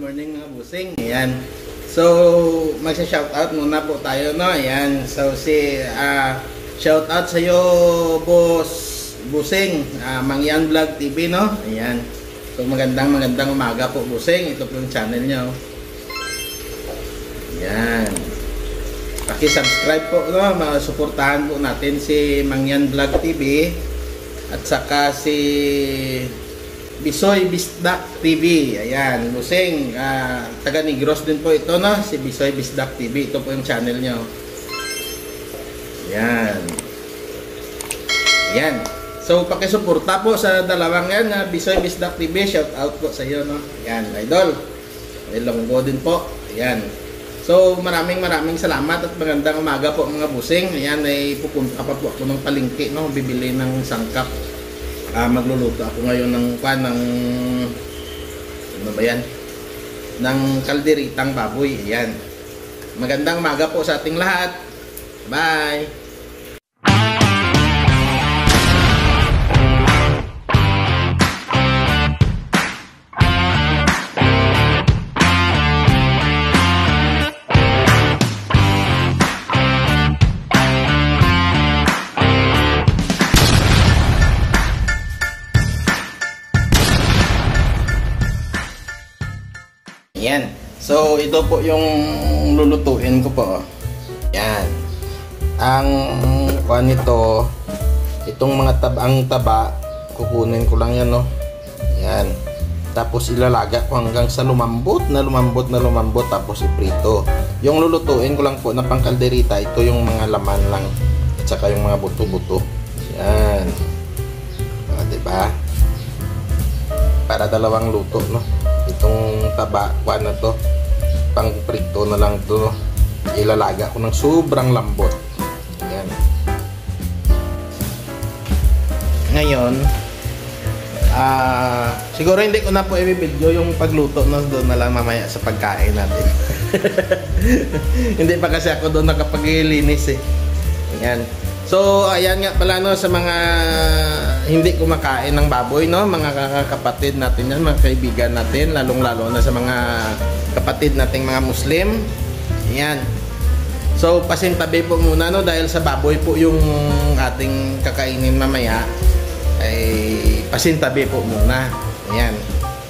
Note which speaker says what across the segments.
Speaker 1: mga busing. Ayan. So, magsa-shoutout muna po tayo, no? Ayan. So, si, uh, shoutout sa iyo, boss Busing, uh, Mangyan Vlog TV, no? Ayan. So, magandang magandang umaga po, Busing. Ito po yung channel nyo. Ayan. Paki-subscribe po, no? Masuportahan po natin si Mangyan Vlog TV at saka si Bisoy Bisdak TV. Ayan, Luseng, uh, taga Negros din po ito no, si Bisoy Bisdak TV. Ito po yung channel nyo. Ayan. Ayan. So, pakisuporta po sa dalawang yan uh, Bisoy Bisdak TV. Shout out po sa iyo no. Ayan, idol. Ilonggo din po. Ayan. So, maraming maraming salamat at magandang umaga po mga busing. Ayan, ay pupunta pa po ako ng palingki, no? Bibili ng sangkap uh, magluluto ako ngayon ng pan ng ano ba yan? Ng kalderitang baboy ayan. Magandang maga po sa ating lahat. Bye Yan. So, ito po yung lulutuin ko po. Yan. Ang kuha nito, itong mga tabang taba, kukunin ko lang yan, no? Yan. Tapos ilalaga ko hanggang sa lumambot na lumambot na lumambot tapos iprito. Yung lulutuin ko lang po na pangkalderita, ito yung mga laman lang. At saka yung mga buto-buto. Yan. Ah, diba? Para dalawang luto, no? Itong taba kwa na to pang prito na lang to. Ilalaga ko ng sobrang lambot. Yan ngayon ah uh, siguro hindi ko na po i-video yung pagluto no doon na lang mamaya sa pagkain natin. Hindi pa kasi ako doon nakapaglilinis eh. Yan So, ayan nga pala no, sa mga hindi kumakain ng baboy, no, mga kapatid natin yan, mga kaibigan natin, lalong-lalo na sa mga kapatid nating mga Muslim. Ayan. So, pasintabi po muna, no, dahil sa baboy po yung ating kakainin mamaya, ay pasintabi po muna. Ayan.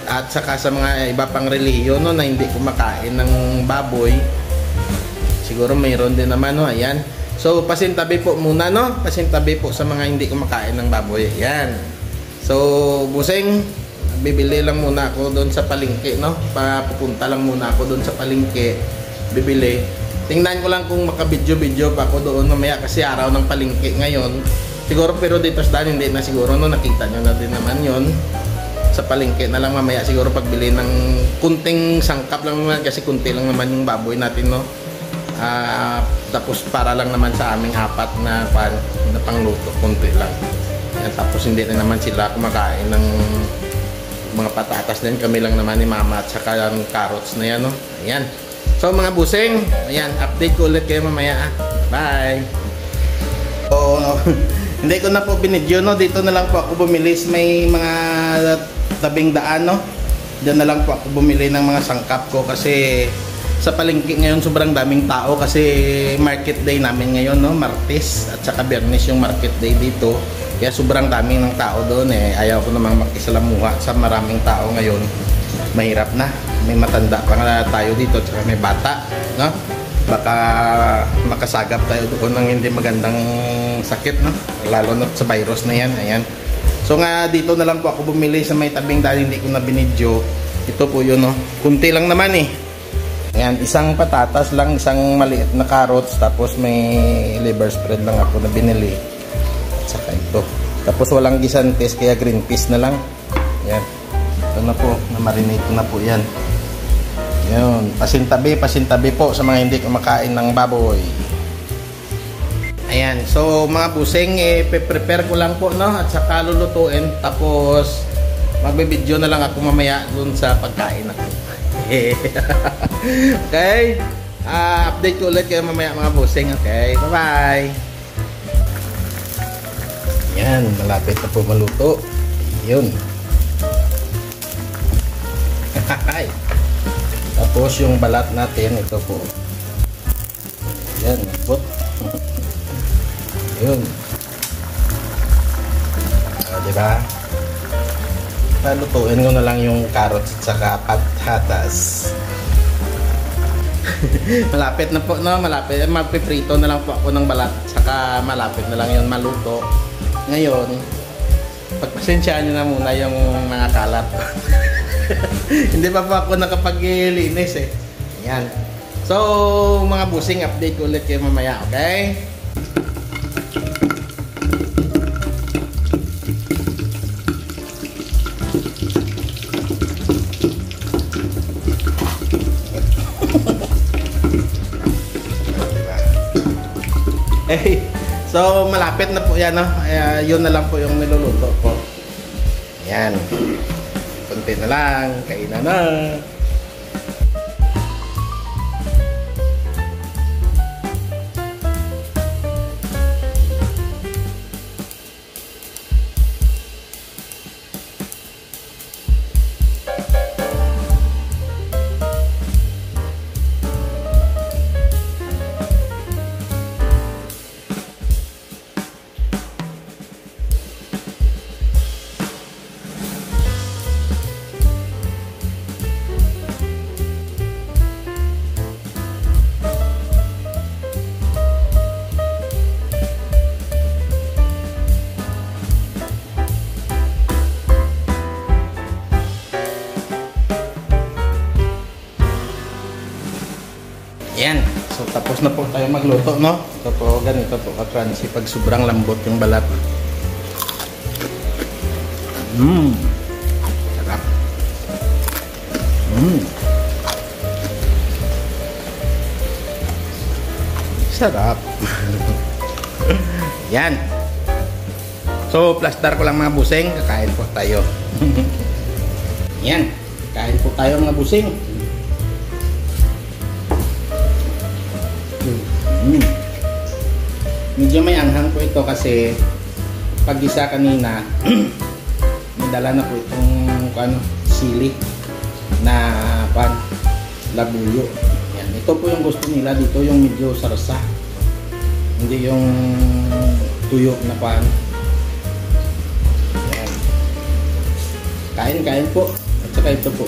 Speaker 1: At saka sa mga iba pang relihiyon, no, na hindi kumakain ng baboy, siguro mayroon din naman, no, ayan So, pasintabi po muna, no? Pasintabi po sa mga hindi kumakain ng baboy. Yan. So, busing, bibili lang muna ako doon sa palengke, no? Papupunta lang muna ako doon sa palengke. Bibili. Tingnan ko lang kung makabidyo-bidyo pa ako doon mamaya kasi araw ng palengke ngayon. Siguro pero dito sa hindi na siguro, no? Nakita nyo na din naman yon sa palengke na lang mamaya siguro pagbili ng kunting sangkap lang naman kasi kunti lang naman yung baboy natin, no? Uh, tapos para lang naman sa aming apat na, pan, na pangluto, konti lang. Yan, tapos hindi na naman sila kumakain ng mga patatas din. Kami lang naman ni mama at saka yung carrots na yan. No? Ayan. So mga busing, ayan, update ko ulit kayo mamaya. Ah. Bye! So, hindi ko na po binidyo, no? Dito na lang po ako bumili. May mga tabing daan, no? Diyan na lang po ako bumili ng mga sangkap ko kasi sa palengke ngayon sobrang daming tao kasi market day namin ngayon no? Martes at saka Biyernes yung market day dito. Kaya sobrang daming ng tao doon eh. Ayaw ko namang makisalamuha sa maraming tao ngayon. Mahirap na. May matanda pa nga tayo dito at saka may bata no? Baka makasagap tayo doon ng hindi magandang sakit no? Lalo na sa virus na yan ayan. So nga dito na lang po ako bumili sa may tabing dahil hindi ko na binidyo. Ito po yun no? Kunti lang naman eh Ayan, isang patatas lang, isang maliit na carrots, tapos may liver spread lang ako na binili. At saka ito. Tapos walang gisantes, kaya green peas na lang. Ayan. Ito na po, na-marinate na po yan. Yun, pasintabi, pasintabi po sa mga hindi kumakain ng baboy. Ayan, so mga busing, eh, prepare ko lang po, no? At saka lulutuin. Tapos, magbe-video na lang ako mamaya dun sa pagkain natin. okay? Uh, update ko ulit kayo mamaya mga bossing. Okay? Bye-bye! Yan, malapit na po maluto. Yun. Tapos yung balat natin, ito po. Yan, lambot. Yun. Ah, di ba? Palutuin ko na lang yung carrots at saka patatas. malapit na po, no? Malapit. Magpiprito na lang po ako ng balat. Saka malapit na lang yun maluto. Ngayon, pagpasensyaan nyo na muna yung mga kalat. Hindi pa po ako nakapaglinis eh. Yan. So, mga busing, update ulit kayo mamaya, okay? So malapit na po yan, no? Uh, yun na lang po yung niluluto ko. Yan. Kunti na lang, kainan na. Tayo magluto, no? Ito po, ganito po ka-crunchy pag sobrang lambot yung balat. Mmm. Sarap. Mmm. Sarap. Yan. So, plaster ko lang mga busing. Kakain po tayo. Yan. Kain po tayo mga busing. Mm. Medyo may anghang po ito kasi pag isa kanina may dala na po itong ano, sili na pan labuyo. Yan. Ito po yung gusto nila dito yung medyo sarsa. Hindi yung tuyo na pan. Yan. Kain, kain po. At saka ito po.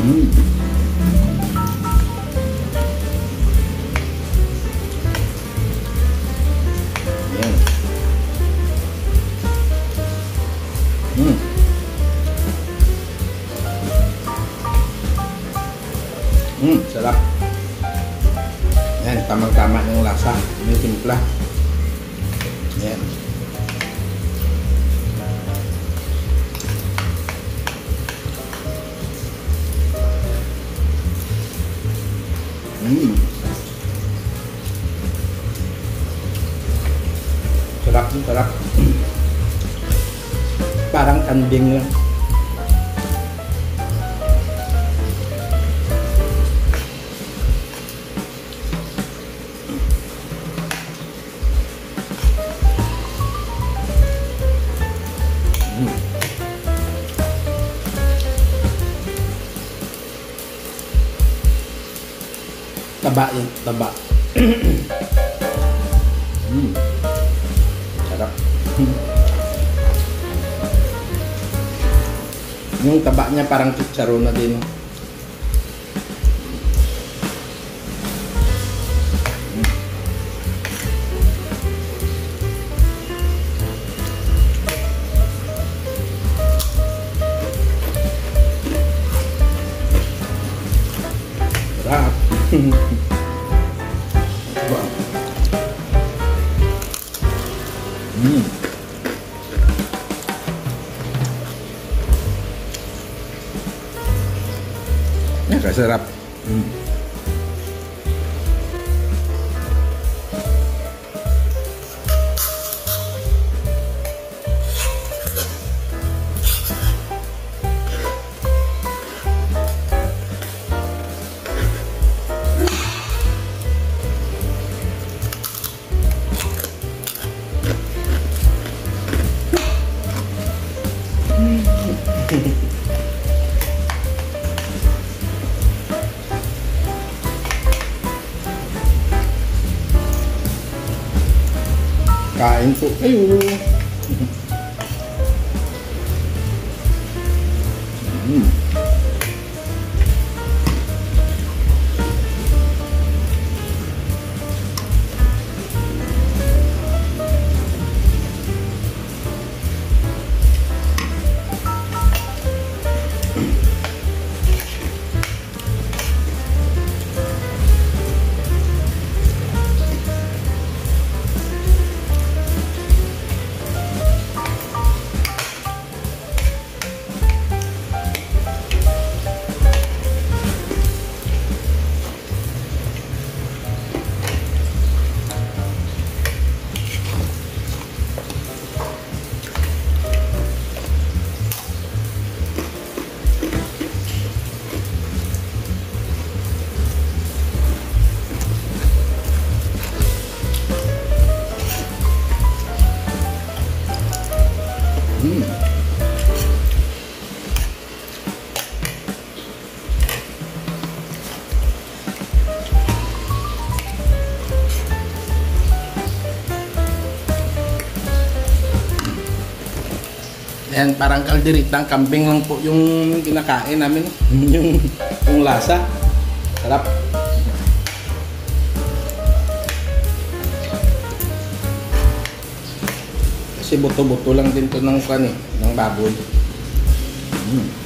Speaker 1: Mm. Mm, sarap. Yan, tamang-tama yung lasa. Yung timpla. Yan. Mm. Sarap sarap. Parang kanding lang. Taba yun, taba. mm. Sarap. Yung taba niya parang chicharon na din. Nakasarap. Mm. Kain po Mm. Ayan, parang kalderitang kambing lang po yung kinakain namin. yung, yung lasa. Sarap. Kasi buto-buto lang din to ng kan eh, ng baboy. Mm.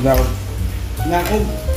Speaker 1: Ako. Nakog.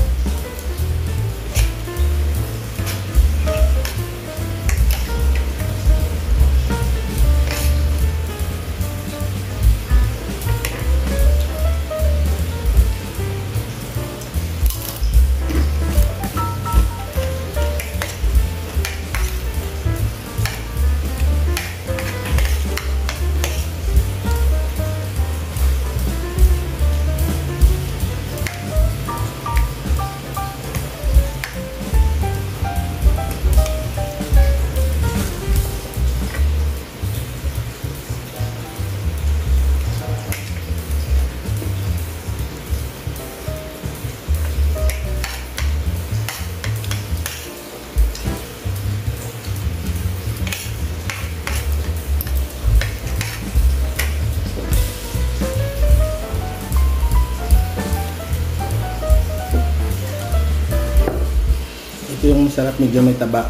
Speaker 1: Masarap, medyo may taba.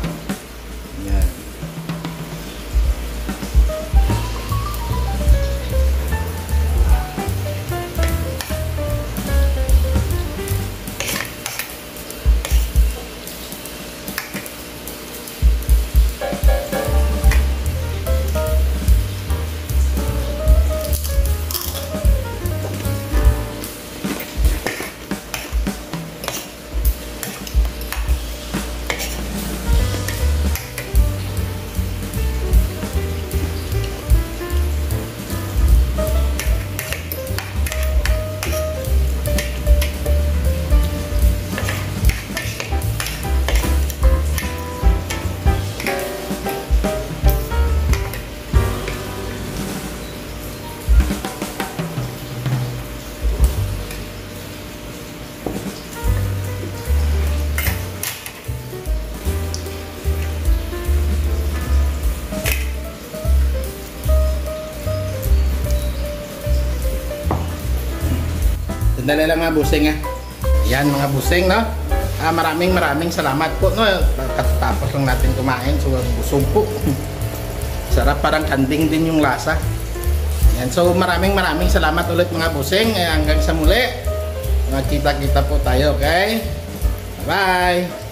Speaker 1: Sandali lang mga busing ah. Yan mga busing no. Ah, maraming maraming salamat po no. Katapos lang natin kumain so busog po. Sarap parang kanding din yung lasa. Yan. So maraming maraming salamat ulit mga busing. Eh, hanggang sa muli. Magkita-kita po tayo, okay? Bye!